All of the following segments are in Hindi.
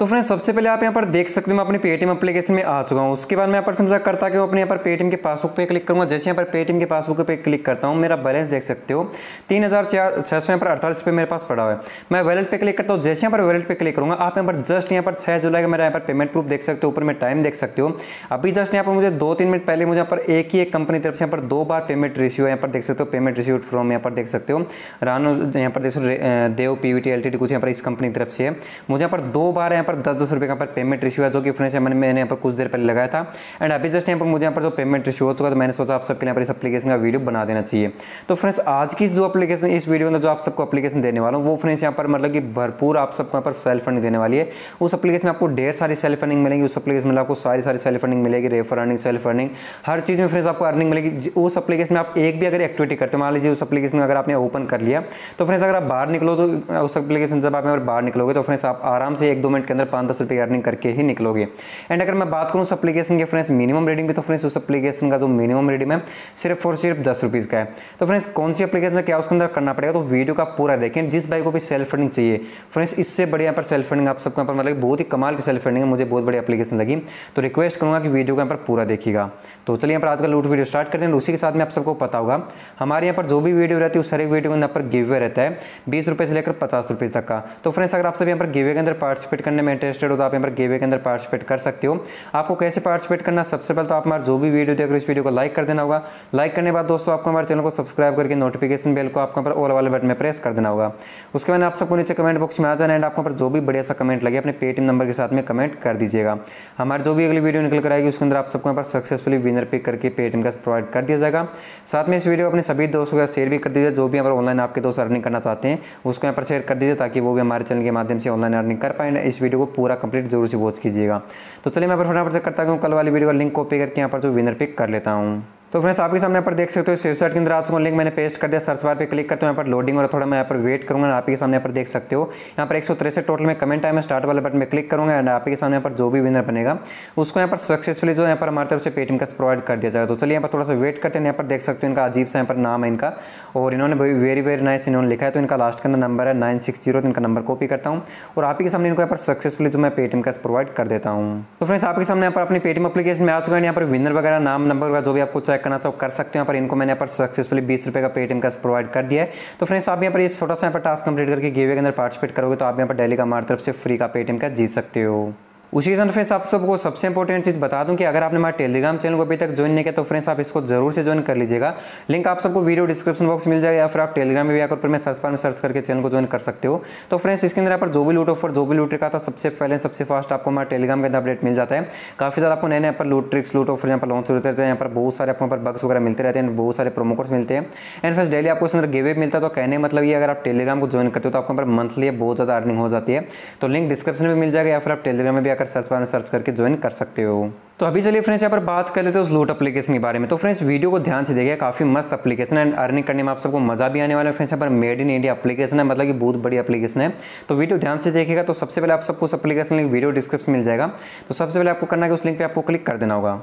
तो फ्रेंड्स सबसे पहले आप यहाँ पर देख सकते हो मैं अपनी पेटीएम एप्लीकेशन में आ चुका हूँ उसके बाद मैं यहाँ पर समझा करता कि अपने यहाँ पर पेटीएम के पासबुक पे क्लिक करूँगा जैसे यहाँ पर पेटीएम के पासबुक पे क्लिक करता हूँ मेरा बैलेंस देख सकते हो तीन हज़ार छः सौ यहाँ पर अड़तालीस रुपये मेरे पास पड़ा हुआ है मैं वैलेट पे क्लिक करता हूँ जैसे यहाँ पर वैलेट पे क्लिक करूँगा आप यहाँ पर जस्ट यहाँ पर छः जुलाई का मेरा यहाँ पर पेमेंट प्रूफ देख सकते हो ऊपर में टाइम देख सकते हो अभी जस्ट यहाँ पर मुझे दो तीन मिनट पहले मुझे यहाँ पर एक ही एक कंपनी तरफ़ से यहाँ पर दो बार पेमेंट रिसीव यहाँ पर देख सकते हो पेमेंट रिसीव फ्रॉम यहाँ पर देख सकते हो रानो यहाँ पर देख सकते Dev P V T L T कुछ यहाँ पर इस कंपनी की तरफ़ से है मुझे यहाँ पर दो बार यहाँ पर दस दस रुपये का पेमेंट रिश्यू है, जो कि फ्रेंड्स मैंने मैंने यहाँ पर कुछ देर पहले लगाया था। एंड अभी जस्ट यहाँ पर मुझे यहाँ पर जो पेमेंट रिश्यू हो चुका तो मैंने सोचा आप सबके यहाँ पर इस अपलीकेशन का वीडियो बना देना चाहिए। तो फ्रेंड्स आज की जो अपलीकेशन इस वीडियो में जो आप सबको अपलीकेशन देने वाला हूँ, वो फ्रेंड्स यहाँ पर मतलब कि भरपूर आप सबको यहाँ पर सेल्फ फंडिंग देने वाली है। उस अपलीकेशन में आपको ढेर सारी सेल्फ फंडिंग मिलेगी, उस अपलीकेशन में आपको सारी सारी सेल्फ फंडिंग मिलेगी रेफर अर्निंग सेल्फ अर्निंग हर चीज़ में फ्रेंड्स आपको अर्निंग मिलेगी। उस अपलीकेशन में आप एक भी अगर एक्टिविटी करते हो, मान लीजिए उस अपलीकेशन में अगर आपने ओपन कर लिया तो फ्रेंड्स अगर आप बाहर निकलो तो उस अपलीकेशन जब आप बाहर निकलोगे तो फ्रेंड्स आप आराम से एक दो मिनट के पाँच दस रुपये अर्निंग करके ही निकलोगे। एंड अगर मैं बात करूँ उस अपलीकेशन के फ्रेंड्स मिनिमम रेडिंग भी तो फ्रेंड्स उस अपलीकेशन का जो मिनिमम रेडिंग है, सिर्फ़ और सिर्फ़ दस रुपीज़ का है। तो फ्रेंड्स कौन सी अपलीकेशन है क्या उसके अंदर करना पड़ेगा? तो वीडियो का पूरा देखें, जिस भाई को भी सेल्फ फंडिंग चाहिए। फ्रेंड्स इससे बड़ी यहाँ पर सेल्फ फंडिंग आप सबको यहाँ पर मतलब बहुत ही कमाल की सेल्फ फंडिंग है, मुझे बहुत बड़ी अपलीकेशन लगी। तो रिक्वेस्ट करूँगा कि वीडियो को यहाँ पर पूरा देखिएगा। तो चलिए यहाँ पर आज का लूट वीडियो स्टार्ट करते हैं। उसी के साथ में आप सबको पता होगा, हमारे यहाँ पर जो भी वीडियो रहती है, उस हर एक वीडियो के अंदर पर गिवे रहता है, बीस रुपये से लेकर पचास रुपये तक का। तो फ्रेंड्स अगर आप सब यहाँ पर गिवे के अंदर पार्टिसिपेट करने में इंटरेस्टेड हो तो आप यहाँ पर गिवे के अंदर पार्टिसिपेट कर सकते हो। आपको कैसे पार्टिसिपेट करना सबसे पहले तो आप हमारे जो भी वीडियो देख रहे हो इस वीडियो को लाइक कर देना होगा। लाइक करने के बाद दोस्तों, आपको हमारे चैनल को सब्सक्राइब करके नोटिफिकेशन बेल को आपको पर ऑल वाले बटन में प्रेस कर देना होगा। उसके बाद आप सबको नीचे कमेंट बॉक्स में आ जाना एंड आपको पर जो भी बढ़िया सा कमेंट लगे, अपने पेटीएम नंबर के साथ में कमेंट कर दीजिएगा। हमारी जो भी अगली वीडियो निकल कर आएगी, उसके अंदर आप सबको यहाँ पर सक्सेसफुली विनर पिक करके पेटीएम का प्रोवाइड कर दिया जाएगा। साथ में इस वीडियो अपने सभी दोस्तों का शेयर भी कर दीजिए। जो भी यहाँ पर ऑनलाइन आपके दोस्त अर्निंग करना चाहते हैं, उसको यहाँ पर शेयर कर दीजिए ताकि वो भी हमारे चैनल के माध्यम से ऑनलाइन अर्निंग कर पाए। इस वीडियो को पूरा कंप्लीट ज़रूर से वॉच कीजिएगा। तो चलिए मैं फटाफट से करता हूँ। कल वाली वीडियो का लिंक कॉपी करके यहाँ पर जो विनर पिक कर लेता हूँ। तो फ्रेंड्स आपके सामने पर देख सकते हो इस वेबसाइट के अंदर आ चुका लिंक मैंने पेस्ट कर दिया सर्च बार पे क्लिक करते हो यहाँ पर लोडिंग और थोड़ा मैं यहाँ पर वेट करूँगा आपके सामने यहाँ पर देख सकते हो यहाँ पर एक सौ टोटल में कमेंट है मैं स्टार्ट वाले बटन में क्लिक करूँगा एंड आपके सामने यहाँ पर जो भी विनर बनेगा उसको यहाँ पर सक्सेसफुली जो यहाँ पर हमारे तरफ़ से पेटीएम का प्रोवाइड कर दिया जाएगा तो चलिए यहाँ पर थोड़ा सा वेट करते हैं यहाँ पर देख सकते हो इनका अजीब सा यहाँ पर नाम है इनका और इन्होंने वेरी वेरी नाइस इन्होंने लिखा है तो इनका लास्ट के अंदर नंबर है नाइन सिक्स ज़ीरो इनका नंबर कॉपी करता हूँ और आपके सामने इनको यहाँ पर सक्सेसफुली जो मैं पेटीएम का प्रोवाइड कर देता हूँ तो फ्रेंड्स आपके सामने यहाँ पर अपनी पेटीएम अपलीकेशन में आ चुका है यहाँ पर विनर वगैरह नाम नंबर वगैरह जो भी आपको चेक करना चाहो कर सकते हो यहाँ पर इनको मैंने यहाँ पर सक्सेसफुली बीस रुपये का पेटीएम का प्रोवाइड कर दिया है। तो फ्रेंड्स आप यहाँ पर छोटा सा यहाँ पर टास्क कंप्लीट करके गेवे के अंदर पार्टिसिपेट करोगे तो आप यहाँ पर डेली का हमारी तरफ़ से फ्री का पेटीएम का जीत सकते हो। उसी के फ्रेंड्स आप सबको सबसे इंपॉर्टेंट चीज़ बता दूँ कि अगर आपने हमारे टेलीग्राम चैनल को अभी तक ज्वाइन नहीं किया तो फ्रेंड्स आप इसको ज़रूर से ज्वाइन कर लीजिएगा। लिंक आप सबको वीडियो डिस्क्रिप्शन बॉक्स मिल जाएगा या फिर आप टेलीग्राम में भी आकर मैं सर्च पर में सर्च करके चैनल को ज्वाइन कर सकते हो। तो फ्रेंड्स इसके अंदर पर जो भी लूट ऑफ़र जो भी लूट रखा था, सबसे पहले, सबसे फास्ट आपको हमारे टेलीग्राम के अंदर अपडेट मिल जाता है। काफ़ी ज़्यादा आपको नए नए पर लूट ट्रिक्स लूट ऑफ़र यहाँ पर लॉन्च होते रहते हैं। यहाँ पर बहुत सारे आपको पर बग्स वगैरह मिलते रहते हैं, बहुत सारे प्रोमो कोड्स मिलते हैं। एंड फ्रेंड्स डेली आपको इसके अंदर गेवे मिलता है तो कहने मतलब ये अगर आप टेलीग्राम को ज्वाइन करते हो तो आपको पर मंथली बहुत ज़्यादा अर्निंग हो जाती है। तो लिंक डिस्क्रिप्शन में मिल जाएगा या फिर आप टेलीग्राम में भी आकर सर्च पर सर्च करके ज्वाइन कर सकते हो। तो अभी चलिए फ्रेंड्स यहाँ पर बात कर लेते हैं उस लूट एप्लीकेशन के बारे में। तो फ्रेंड्स वीडियो को ध्यान से देखिए, काफ़ी मस्त एप्लीकेशन है। एंड अर्निंग करने में आप सबको मज़ा भी आने वाला है। फ्रेंड्स यहाँ पर मेड इन इंडिया एप्लीकेशन है मतलब कि बहुत बड़ी एप्लीकेशन है। तो वीडियो ध्यान से देखेगा तो सबसे पहले आप सबको उस एप्लीकेशन लिंक वीडियो डिस्क्रिप्शन मिल जाएगा। तो सबसे पहले आपको करना है उस लिंक पर आपको क्लिक कर देना होगा।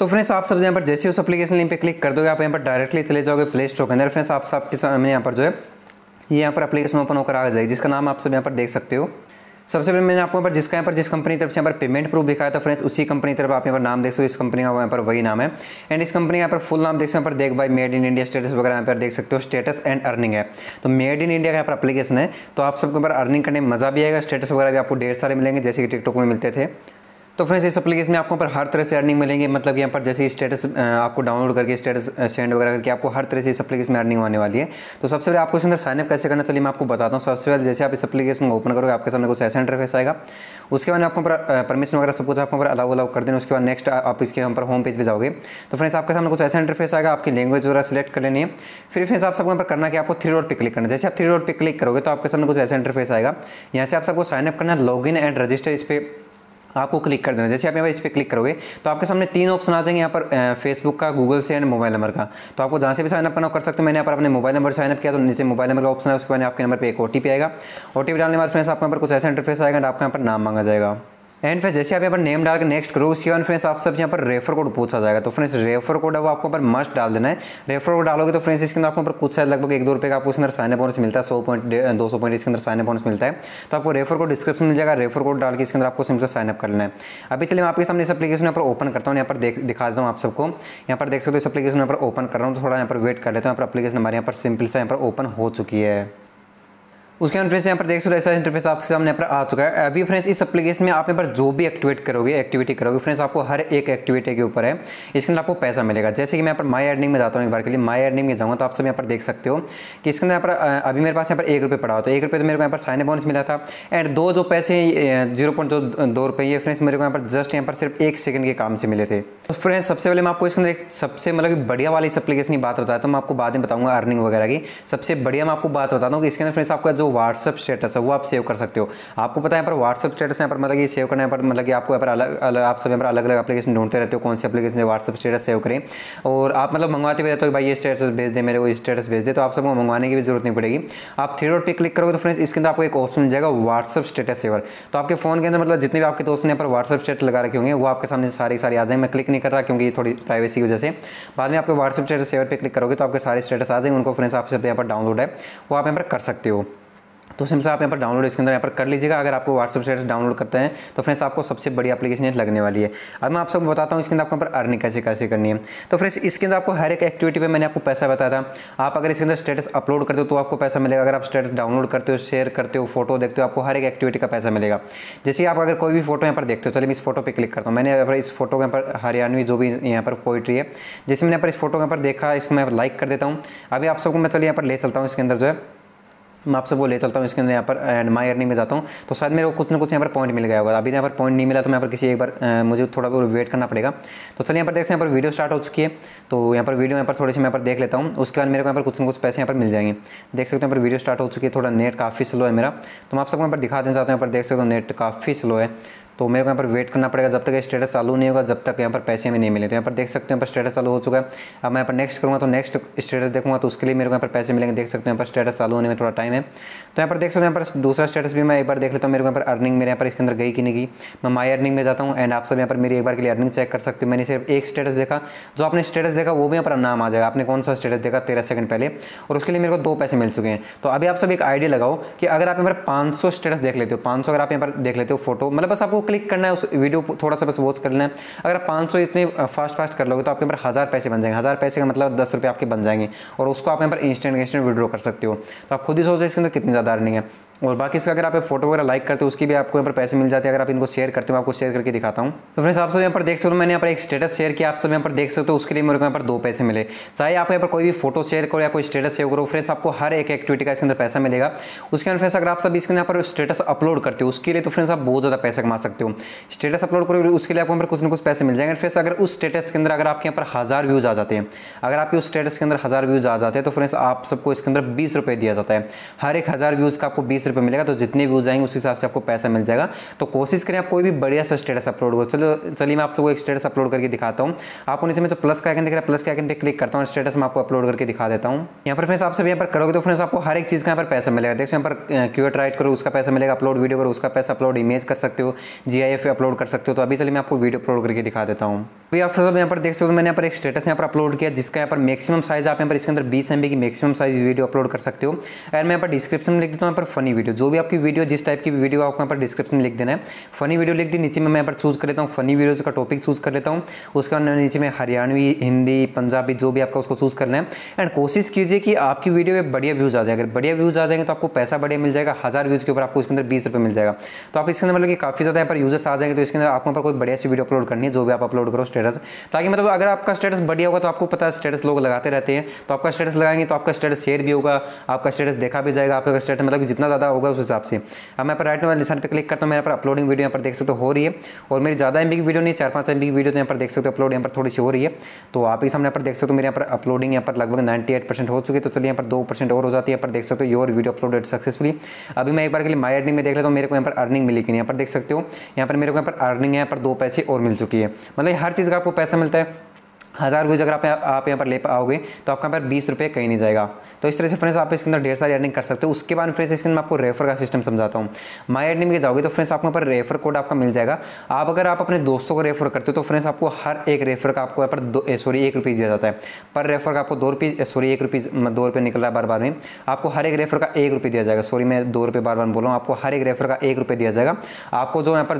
तो फ्रेंड्स आप सब यहाँ पर जैसे उस एप्लीकेशन लिंक पे क्लिक कर दोगे, आप यहाँ पर डायरेक्टली चले जाओगे प्ले स्टोर के अंदर। फ्रेंड्स आप सबके सामने यहाँ पर जो है, ये यहाँ पर एप्लीकेशन ओपन होकर आ जाएगी, जिसका नाम आप सब यहाँ पर देख सकते हो। सबसे पहले मैंने आपको यहाँ पर जिसका यहाँ पर जिस कंपनी तरफ़ से यहाँ पर पेमेंट प्रूफ दिखाया था फ्रेंड्स उसी कंपनी तरफ़ आप यहाँ पर नाम देख सकते हो। इस कंपनी का यहाँ पर वही नाम है। एंड इस कंपनी यहाँ पर फुल नाम देख सकते हो। यहाँ पर देख भाई मेड इन इंडिया स्टेटस वगैरह यहाँ पर देख सकते हो। स्टेटस एंड अर्निंग है। तो मेड इन इंडिया का यहाँ पर अपलीकेशन है। तो आप सबके ऊपर अर्निंग करने मज़ा भी आएगा। स्टेटस वगैरह भी आपको ढेर सारे मिलेंगे, जैसे कि टिकटॉक में मिलते थे। तो फ्रेंड्स, इस एप्लीकेशन में आपको पर हर तरह से अर्निंग मिलेंगे। मतलब यहाँ पर जैसे स्टेटस आपको डाउनलोड करके स्टेटस सेंड वगैरह करके आपको हर तरह से इस एप्लीकेशन में अर्निंग होने वाली है। तो सबसे पहले आपको इसके अंदर साइनअप कैसे करना चलिए मैं आपको बताता हूँ। सबसे पहले जैसे आप इस एप्लीकेशन को ओपन करोगे, आपके सामने कुछ ऐसा इंटरफेस आएगा। उसके बाद आपको परमिशन वगैरह सब कुछ आपको पर अलाउ अलाउ कर देना। उसके बाद नेक्स्ट आप इसके यहाँ पर होम पेज पे जाओगे। तो फ्रेंड्स, आपके सामने कुछ ऐसा इंटरफेस आएगा, आपकी लैंग्वेज वगैरह सेलेक्ट कर लेनी है। फिर फ्रेंड्स, आप सबको पर करना कि आपको थ्री रोड पर क्लिक करना जैसे आप थ्री रोड पर क्लिक करोगे तो आपके सामने कुछ ऐसा इंटरफेस आएगा। यहाँ से आप सबको साइनअप करना लॉगिन एंड रजिस्टर इस पर आपको क्लिक कर देना। जैसे आप यहाँ पर इस पर क्लिक करोगे तो आपके सामने तीन ऑप्शन आ जाएँगे यहाँ पर फेसबुक का गूगल से एंड मोबाइल नंबर का। तो आपको जहाँ से भी साइनअप करना कर सकते हो। मैंने यहाँ पर अपने मोबाइल नंबर साइनअप किया तो नीचे मोबाइल नंबर का ऑप्शन है, उसके बाद आपके नंबर पर एक ओटीपी आएगा। ओ डालने के बाद फ्रेंड्स आपके यहाँ पर कुछ ऐसा इंटरफेस आएगा आपके यहाँ पर नाम मांगा जाएगा। एंड फिर जैसे आप यहाँ पर नेम डाल के नेक्स्ट करो, उसके बाद फ्रेंड्स आप सब यहाँ पर रेफर कोड पूछा जाएगा। तो फ्रेंड्स रेफर कोड वो आपको पर मस्ट डाल देना है। रेफर कोड डालोगे तो फ्रेंड्स इसके अंदर आपको पर कुछ शायद लगभग एक दो रुपये का आपको इसके अंदर साइन बोनस मिलता है, सौ पॉइंट दो सौ पॉइंट इसके अंदर साइन बोनस मिलता है। तो आपको रेफर कोड डिस्क्रिप्शन मिल जाएगा रेफर कोड डाल के इसके अंदर आपको सिंपल साइनअप कर लेना है। अभी चलिए मैं आपके सामने इस एप्लीकेशन यहाँ पर ओपन करता हूँ, यहाँ पर देख, दिखा देता हूँ आप सबको। यहाँ पर देख सकते हो इस एप्लीकेशन यहाँ पर ओपन कर रहा हूँ, थोड़ा यहाँ पर वेट कर लेता हूँ, यहाँ पर एप्लीकेशन हमारे यहाँ पर सिंपल सा यहाँ पर ओपन हो चुकी है। उसके बाद फ्रेंड्स यहाँ पर देख सकते हो, ऐसा इंटरफेस आपके सामने पर आ चुका है। अभी फ्रेंड्स इस एप्लीकेशन में आप यहाँ पर जो भी एक्टिवेट करोगे एक्टिविटी करोगे फ्रेंड्स आपको हर एक एक्टिविटी के ऊपर है। इसके अंदर आपको पैसा मिलेगा। जैसे कि मैं यहाँ पर माई अर्निंग में जाता हूँ एक बार के लिए माई अर्निंग में जाऊँगा तो आप सब यहाँ पर देख सकते हो कि इसके अंदर यहाँ पर अभी मेरे पास यहाँ पर एक रुपये पड़ा हो तो एक रुपये तो मेरे को यहाँ पर साइन बोनस मिला था। एंड दो जो पैसे ज़ीरो पॉइंट जो दो रुपये, ये फ्रेंड्स मेरे को यहाँ पर जस्ट यहाँ पर सिर्फ़ एक सेकंड के काम से मिले थे। तो फ्रेंड्स सबसे पहले मैं आपको इसके अंदर एक सबसे मतलब बढ़िया वाली इस एप्लीकेशन की बात बताया तो मैं आपको बाद में बताऊँगा अर्निंग वगैरह की। सबसे बढ़िया मैं आपको बात बताता हूँ कि इसके अंदर फ्रेंड्स आपका जो व्हाट्सअप स्टेटस है, वो आप सेव कर सकते हो। आपको पता है, यहाँ पर व्हाट्सअप स्टेटस यहाँ पर मतलब ये सेव करने पर मतलब कि आपको यहाँ पर अलग अलग, आप सब यहाँ पर अलग अलग अपलीकेशन ढूंढते रहते हो, कौन सी अपलीकेशन से व्हाट्सअप स्टेटस सेव करें। और आप मतलब मंगवाते भी रहते हो भाई ये स्टेटस भेज दे, मेरे को स्टेटस भेज दे तो आप सबको मंगवाने की भी ज़रूरत नहीं पड़ेगी। आप थ्री डॉट पर क्लिक करोगे तो फ्रेंड्स इसके अंदर आपको एक ऑप्शन मिल जाएगा व्हाट्सअप स्टेटस सेवर तो आपके फ़ोन के अंदर मतलब जितने भी आपके दोस्त ने यहाँ पर व्हाट्सअप स्टेटस लगा रखे होंगे, वो आपके सामने सारी सारी आ जाए मैं क्लिक नहीं कर रहा क्योंकि थोड़ी प्राइवेसी की वजह से। बाद में आपके व्हाट्सअप स्टेटस सेवर पर क्लिक करोगे तो आपके सारे स्टेटस आ जाएँगे, उनको फ्रेंड्स आपसे यहाँ पर डाउनलोड है, वो आप यहाँ पर कर सकते हो। तो सिम से आप यहाँ पर डाउनलोड इसके अंदर यहाँ पर कर लीजिएगा अगर आपको व्हाट्सअप स्टेटस डाउनलोड करते हैं तो फ्रेंड्स आपको सबसे बड़ी एप्लीकेशन लगने वाली है अब मैं आप सबको बताता हूँ इसके अंदर आपको यहाँ पर अर्निंग कैसे कैसे करनी है तो फ्रेंड्स इसके अंदर आपको हर एक एक्टिविटी पर मैंने आपको पैसा बताया था आप अगर इसके अंदर स्टेटस अपलोड करते हो तो आपको पैसा मिलेगा अगर आप स्टेटस डाउनलोड करते हो शेयर करते हो फ़ोटो देखते हो आपको हर एक एक्टिविटी का पैसा मिलेगा जैसे आप अगर कोई भी फ़ोटो यहाँ पर देखते हो चलिए मैं इस फ़ोटो पर क्लिक करता हूँ मैंने यहाँ इस फ़ोटो के यहाँ पर हरियाणवी जो भी यहाँ पर पोइट्री है जैसे मैंने यहाँ पर इस फ़ोटो के यहाँ पर देखा इसको मैं लाइक कर देता हूँ अभी आप सबको मैं चलिए यहाँ पर ले चलता हूँ इसके अंदर जो है मैं आपसे वो ले चलता हूँ इसके अंदर यहाँ पर एंड माई अर्निंग में जाता हूँ तो शायद मेरे को कुछ ना कुछ यहाँ पर पॉइंट मिल गया होगा अभी यहाँ पर पॉइंट नहीं मिला तो मैं यहाँ पर किसी एक बार मुझे थोड़ा बहुत वेट करना पड़ेगा तो चलिए यहाँ पर देखते हैं यहाँ पर वीडियो स्टार्ट हो चुकी है तो यहाँ पर वीडियो यहाँ पर थोड़ी सी मैं पर देख लेता हूँ उसके बाद मेरे को यहाँ पर कुछ ना कुछ पैसे यहाँ पर मिल जाएँगे देख सकते हैं यहाँ पर वीडियो स्टार्ट हो चुकी है थोड़ा नेट काफ़ी स्लो है मेरा तो मैं आप सबको यहाँ पर दिखा देना चाहता हूँ यहाँ पर देख सकते हो नेट काफ़ी स्लो है तो मेरे को यहाँ पर वेट करना पड़ेगा जब तक ये स्टेटस चालू नहीं होगा जब तक यहाँ पर पैसे में नहीं मिले तो यहाँ पर देख सकते हैं यहाँ पर स्टेटस चालू हो चुका है अब मैं यहाँ पर नेक्स्ट करूँगा तो नेक्स्ट स्टेटस देखूँगा तो उसके लिए मेरे को यहाँ पर पैसे मिलेंगे देख सकते हैं यहाँ पर स्टेटस चालू होने में थोड़ा टाइम है तो यहाँ पर देख सकते हैं यहाँ पर दूसरा स्टेटस भी मैं एक बार देख लेता हूँ मेरे को यहाँ पर अर्निंग मेरे यहाँ पर इसके अंदर गई कि नहीं गई मैं माई अर्निंग में जाता हूँ एंड आप सब यहाँ पर मेरी एक बार के लिए अर्निंग चेक कर सकते हो मैंने सिर्फ़ एक स्टेटस देखा जो आपने स्टेटस देखा वो भी यहाँ पर नाम आ जाएगा आपने कौन सा स्टेटस देखा तेरह सेकंड पहले और उसके लिए मेरे को दो पैसे मिल चुके हैं तो अभी आप सब एक आइडिया लगाओ कि अगर आप यहाँ पर पाँच सौ स्टेटस देख लेते हो पाँच सौ अगर आप यहाँ पर देख लेते हो फ़ोटो मतलब बस आपको क्लिक करना है, उस वीडियो थोड़ा सा बस वॉच कर लेना है। अगर आप पाँच इतने फास्ट फास्ट कर लोगे तो आपके पास हज़ार पैसे बन जाएँगे। हज़ार पैसे का मतलब दस रुपये आपके बन जाएँगे और उसको आप यहाँ पर इंस्टेंट इंस्टेंट विड्रॉ कर सकते हो। तो आप खुद ही सोच रहे इसके अंदर कितनी ज़्यादा अर्निंग है। और बाकी इसका अगर आप फ़ोटो वगैरह लाइक करते हो, उसकी भी आपको यहाँ पर पैसे मिल जाते हैं, अगर आप इनको शेयर करते हो आपको शेयर करके दिखाता हूँ। तो फ्रेंड्स आप सब यहाँ पर देख सकते हो, मैंने यहाँ पर एक स्टेटस शेयर किया, आप सब यहाँ पर देख सकते हो, उसके लिए मेरे को यहाँ पर दो पैसे मिले। चाहे आप यहाँ पर कोई भी फ़ोटो शेयर करो या कोई स्टेटस शेयर करो फ्रेंड्स आपको हर एक एक्टिविटी का इसके अंदर पैसा मिलेगा। उसके अंदर फ्रेंड्स अगर आप सब इसके यहाँ पर स्टेटस अपलोड करते हो, उसके लिए तो फ्रेंड्स आप बहुत ज़्यादा पैसा कमा सकते हो। स्टेटस अपलोड करो, उसके लिए आपको यहाँ पर कुछ ना कुछ पैसे मिल जाएँगे। फ्रेंड्स अगर उस स्टेटस के अंदर अगर आपके यहाँ पर हज़ार व्यूज़ आ जाते हैं, अगर आपके उस स्टेटस के अंदर हज़ार व्यूज़ आ जाते हैं तो फ्रेंड्स आप सबको इसके अंदर बीस दिया जाता है। हर एक हज़ार व्यूज़ का आपको बीस रुपये मिलेगा तो जितने व्यूज़ आएँगे उस हिसाब से आपको पैसा मिल जाएगा। तो कोशिश करें आप कोई भी बढ़िया सा स्टेटस अपलोड करो। चलो, चलिए मैं आपसे वो एक स्टेटस अपलोड करके दिखाता हूँ। आपको नीचे में जो प्लस का आइकन दिख रहा है प्लस के आइकन पे क्लिक करता हूँ स्टेटस मैं आपको अपलोड करके दिखा देता हूँ। यहाँ पर फ्रेंड्स आपसे यहाँ पर करोगे तो फ्रेंड्स आपको हर एक चीज़ का यहाँ पर पैसा मिलेगा। देखो, यहाँ पर क्यूएट राइट करो, उसका पैसा मिलेगा अपलोड वीडियो करो, उसका पैसा अपलोड इमेज कर सकते हो जीआईएफ अपलोड कर सकते हो। तो अभी चलिए मैं आपको वीडियो अपलोड करके दिखा देता हूँ। अभी आप सब यहाँ पर देख सकते हो मैंने यहाँ पर एक स्टेटस यहाँ पर अपलोड किया जिसका यहाँ पर मैक्सिमम साइज़ आप यहाँ पर इसके अंदर बीस एम की मैक्सिमम साइज़ वीडियो अपलोड कर सकते हो एंड मैं यहाँ पर डिस्क्रिप्शन में लिख देता हूँ यहाँ पर फनी वीडियो जो भी आपकी वीडियो जिस टाइप की वीडियो आपको यहाँ पर डिस्क्रिप्शन लिख देना है फनी वीडियो लिख दी नीचे में मैं यहाँ पर चूज़ कर लेता हूँ फनी वीडियोज़ का टॉपिक चूज़ कर लेता हूँ उसके बाद नीचे में हरियाणवी हिंदी पंजाबी जो भी आपका उसको चूज़ करना है एंड कोशिश कीजिए कि आपकी वीडियो में बढ़िया व्यूज़ आ जाए अगर बढ़िया व्यूज़ आ जाएँगे तो आपको पैसा बढ़िया मिल जाएगा हज़ार व्यूज़ के ऊपर आपको इसके अंदर बीस रुपये मिल जाएगा तो आप इसके अंदर मतलब कि काफ़ी ज़्यादा यहाँ पर यूज़र्स आ जाएँगे तो इसके अंदर आपको यहाँ पर कोई बढ़िया सी वीडियो अपलोड करनी है जो भी आप अपलोड करो स्टेटस ताकि मतलब अगर आपका स्टेटस बढ़िया होगा तो आपको पता है स्टेटस लोग लगाते रहते हैं तो आपका स्टेटस लगाएँगे तो आपका स्टेटस शेयर भी होगा आपका स्टेटस देखा भी जाएगा आपका स्टेटस मतलब जितना ज़्यादा होगा उस हिसाब से अब मैं पर राइट वाले निशान पर क्लिक करता हूँ मेरे पर अपलोडिंग वीडियो यहाँ पर देख सकते हो रही है और मेरी ज़्यादा एम वीडियो नहीं चार पाँच एम वीडियो तो यहाँ पर देख सकते हो अपलोड यहाँ पर थोड़ी सी हो रही है तो आप ही सामने यहाँ पर देख सकते हो मेरे यहाँ पर अपलोडिंग यहाँ पर लगभग नाइन्टी हो चुकी है तो चलिए यहाँ पर दो और हो जाती है यहाँ पर देख सकते हो योर वीडियो अपलोडेड सक्सेसफुली अभी मैं एक बार के लिए माई अर्निंग में देख लेता हूँ मेरे को यहाँ पर अर्निंग मिली कि नहीं यहाँ पर देख सकते हो यहाँ पर मेरे को यहाँ पर अर्निंग है यहाँ पर दो पैसे और मिल चुकी है मतलब हर चीज़ का आपको पैसा मिलता है, हज़ार रुपये अगर आप आप यहाँ पर ले पाओगे तो आपका यहाँ पर बीस रुपये कहीं नहीं जाएगा। तो इस तरह से फ्रेंड्स आप इसके अंदर ढेर सारी अर्निंग कर सकते हो। उसके बाद फ्रेंड्स इसके अंदर मैं आपको रेफर का सिस्टम समझाता हूँ। माई अर्निंग में जाओगे तो फ्रेंड्स आपको पर रेफर कोड आपका मिल जाएगा। आप अगर आप अपने दोस्तों को रेफर करते हो तो फ्रेंड्स आपको हर एक रेफर का आपको यहाँ पर दो सॉरी एक रुपीज़ दिया जाता है। पर रेफर का आपको दो रुपये सॉरी एक रुपीज़ दो रुपये निकल रहा है बार बार में। आपको हर एक रेफर का एक रुपये दिया जाएगा। सॉरी मैं दो रुपये बार बार बोल रहा हूँ। आपको हर एक रेफर का एक रुपये दिया जाएगा। आपको जो यहाँ पर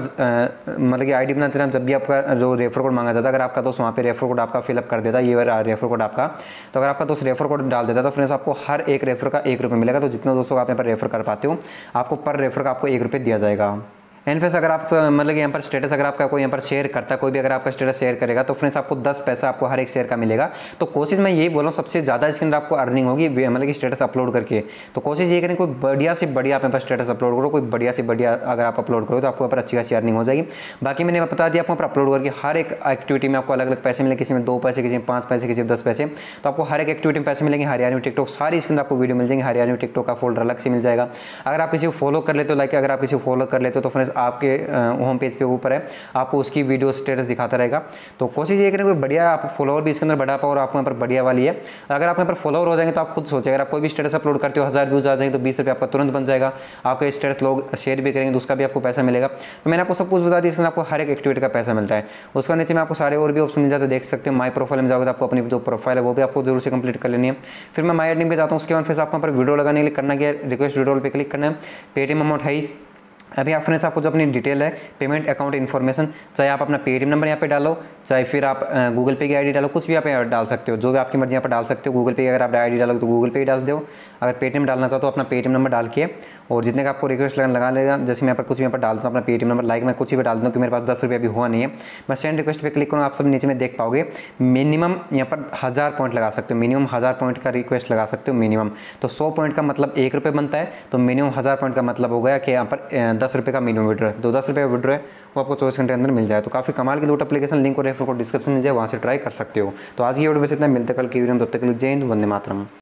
मतलब कि आई डी बनाते जब भी आपका, जो रेफर कोड मांगा जाता है, अगर आपका दोस्त वहाँ पर रेफर कोड आपका फिलअप कर देता है, ये रेफर कोड आपका तो अगर आपका दोस्त रेफर कोड डाल देता है तो फ्रेंड्स आपको हर एक रेफर का एक रुपये मिलेगा तो जितना दोस्तों आप यहाँ पर रेफर कर पाते हो, आपको पर रेफर का आपको एक रुपये दिया जाएगा। एंड फ्रेंड्स अगर आप मतलब यहाँ पर स्टेटस अगर आपका कोई यहाँ पर शेयर करता, कोई भी अगर आपका स्टेटस शेयर करेगा तो फ्रेंड्स आपको दस पैसा आपको हर एक शेयर का मिलेगा। तो कोशिश मैं यही बोल रहा हूँ, सबसे ज़्यादा इसके अंदर आपको अर्निंग होगी मतलब कि स्टेटस अपलोड करके। तो कोशिश ये करें, कोई बढ़िया से बढ़िया आप यहाँ पर स्टेटस अपलोड करो, कोई बढ़िया से बढ़िया अगर आप अपलोड करो तो आपको यहाँ पर अच्छी खासी अर्निंग हो जाएगी। बाकी मैंने बता दिया, आपको यहाँ पर अपलोड करके हर एक एक्टिविटी में आपको अलग अलग पैसे मिले किसी में दो पैसे, किसी में पाँच पैसे, किसी में दस पैसे। तो आपको हर एक एक्टिविटी में पैसे मिलेंगे हरियाणा में टिकटॉक सारी इसके अंदर आपको वीडियो मिल जाएँगे हरियाणा में टिकटॉक का फोल्डर अलग से मिल जाएगा। अगर आप किसी को फॉलो कर लेते हो लाइक अगर आप किसी को फॉलो कर लेते हो तो फ्रेंड्स आपके होम पेज पे ऊपर है। आपको उसकी वीडियो स्टेटस दिखाता रहेगा। तो कोशिश ये करें कोई बढ़िया आप फॉलोअर भी इसके अंदर बढ़ा पाओ और आपको यहाँ पर बढ़िया वाली है। अगर आप यहाँ पर फॉलोअर हो जाएँगे तो आप खुद सोचें अगर आप कोई भी स्टेटस अपलोड करते हो, हज़ार व्यूज़ आ जाएँगे तो बीस रुपये आपका तुरंत बन जाएगा। आपके स्टेटस लोग शेयर भी करेंगे तो उसका भी आपको पैसा मिलेगा। तो मैंने आपको सब कुछ बता दिया, इसके आपको हर एक एक्टिविटी का पैसा मिलता है। उसका नीचे में आपको सारे और भी ऑप्शन मिल जाते देख सकते हो माई प्रोफ़ाइल में जाओगे तो आपको अपनी जो प्रोफ़ाइल है वो भी आपको ज़रूर से कंप्लीट कर लेनी है। फिर मैं माई एडिंग पे जाता हूँ, उसके बाद फिर आपको पर वीडियो लगाने के लिए करना क्या रिक्वेस्ट वीडियो पर क्लिक करना है। पेटीएम अमाउंट है। अभी आप फ्रेंड्स आपको जो अपनी डिटेल है पेमेंट अकाउंट इन्फॉर्मेशन चाहे आप अपना पेटीएम नंबर यहाँ पे डालो, चाहे फिर आप गूगल पे की आईडी डालो, कुछ भी आप यहाँ डाल सकते हो, जो भी आपकी मर्ज़ी यहाँ पर डाल सकते हो गूगल पे अगर आप आईडी डालो तो गूगल पे ही डाल दो। अगर पेटीएम डालना चाहो तो अपना पेटीएम नंबर डाल के और जितने का आपको रिक्वेस्ट लगा लगा, जैसे मैं पर कुछ यहाँ पर डालता हूँ अपना पेटीएम नंबर लाइक मैं कुछ भी डाल दूँ कि मेरे पास दस रुपये अभी हुआ नहीं है, मैं सेंड रिक्वेस्ट पे क्लिक करूँ, आप सब नीचे में देख पाओगे मिनिमम यहाँ पर हज़ार पॉइंट लगा सकते हो मिनिमम हज़ार पॉइंट का रिक्वेस्ट लगा सकते हो मिनिमम तो सौ पॉइंट का मतलब एक रुपये बनता है तो मिनिमम हज़ार पॉइंट का मतलब हो गया कि यहाँ पर दस रुपये का मिनिमम विड्रो है। तो दस रुपये का विड्रो है, वो आपको चौबीस घंटे अंदर मिल जाए। तो काफ़ी कमाल की लूट अपलीकेशन लिंक और रेफर को डिस्क्रिप्शन में जाए वहाँ से ट्राई कर सकते हो। तो आज की वीडियो में इतना मिलते कल की वीडियो में, तब तक जय हिंद, वंदे मातरम।